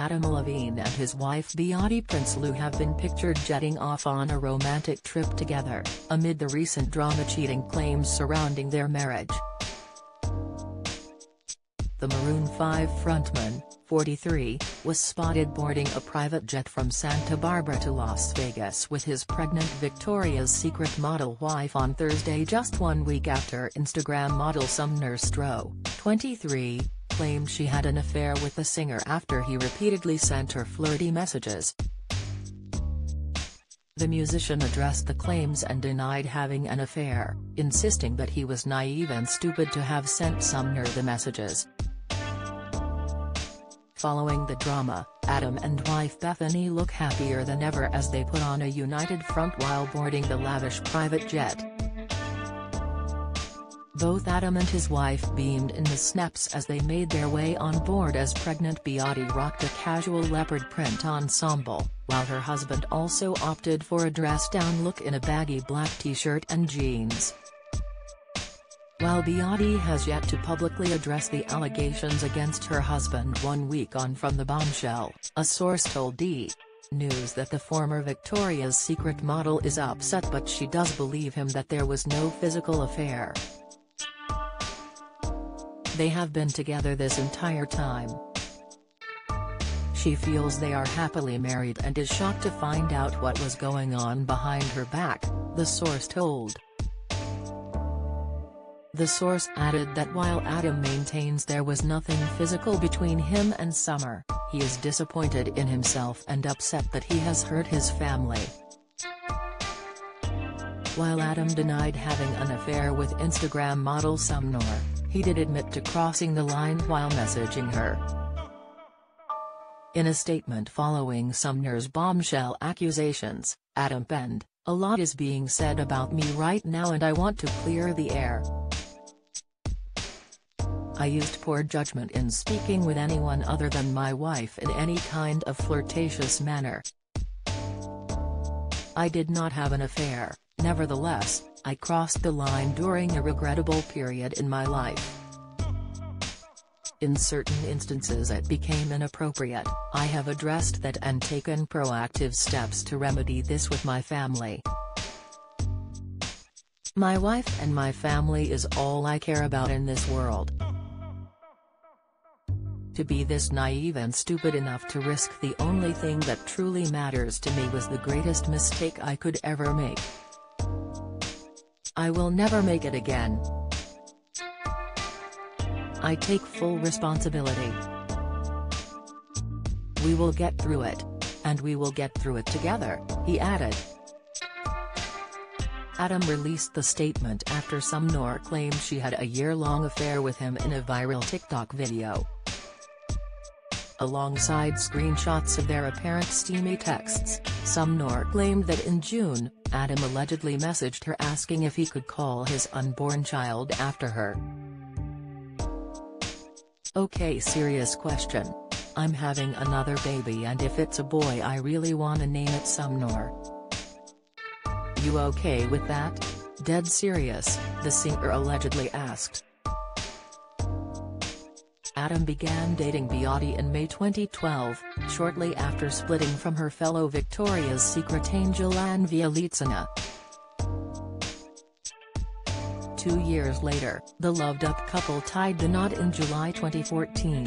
Adam Levine and his wife Behati Prinsloo have been pictured jetting off on a romantic trip together, amid the recent drama cheating claims surrounding their marriage. The Maroon 5 frontman, 43, was spotted boarding a private jet from Santa Barbara to Las Vegas with his pregnant Victoria's Secret model wife on Thursday just one week after Instagram model Sumner Stroh, 23, claimed she had an affair with the singer after he repeatedly sent her flirty messages. The musician addressed the claims and denied having an affair, insisting that he was naive and stupid to have sent Sumner the messages. Following the drama, Adam and wife Behati look happier than ever as they put on a united front while boarding the lavish private jet. Both Adam and his wife beamed in the snaps as they made their way on board as pregnant Behati rocked a casual leopard print ensemble, while her husband also opted for a dress-down look in a baggy black t-shirt and jeans. While Behati has yet to publicly address the allegations against her husband one week on From the Bombshell, a source told D! News that the former Victoria's Secret model is upset but she does believe him that there was no physical affair. They have been together this entire time. She feels they are happily married and is shocked to find out what was going on behind her back, the source told. The source added that while Adam maintains there was nothing physical between him and Sumner, he is disappointed in himself and upset that he has hurt his family. While Adam denied having an affair with Instagram model Sumner, he did admit to crossing the line while messaging her. In a statement following Sumner's bombshell accusations, Adam penned, A lot is being said about me right now and I want to clear the air. I used poor judgment in speaking with anyone other than my wife in any kind of flirtatious manner. I did not have an affair, nevertheless, I crossed the line during a regrettable period in my life. In certain instances it became inappropriate, I have addressed that and taken proactive steps to remedy this with my family. My wife and my family is all I care about in this world. To be this naive and stupid enough to risk the only thing that truly matters to me was the greatest mistake I could ever make. I will never make it again. I take full responsibility. We will get through it. And we will get through it together, he added. Adam released the statement after Sumner claimed she had a year-long affair with him in a viral TikTok video. Alongside screenshots of their apparent steamy texts, Sumner claimed that in June, Adam allegedly messaged her asking if he could call his unborn child after her. Okay serious question. I'm having another baby and if it's a boy I really wanna name it Sumner. You okay with that? Dead serious, the singer allegedly asked. Adam began dating Behati in May 2012, shortly after splitting from her fellow Victoria's Secret angel Anne Vyalitsyna. Two years later, the loved-up couple tied the knot in July 2014.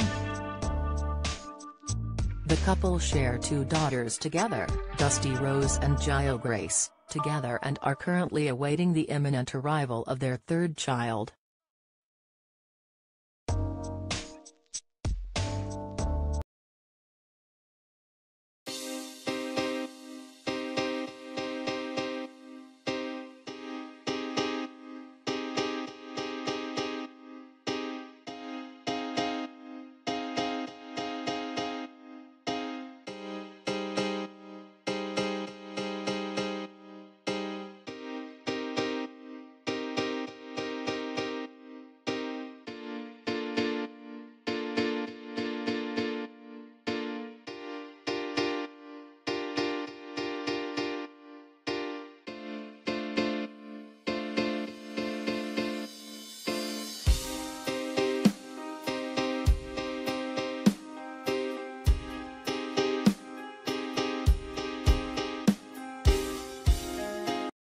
The couple share two daughters together, Dusty Rose and Gio Grace, together and are currently awaiting the imminent arrival of their third child.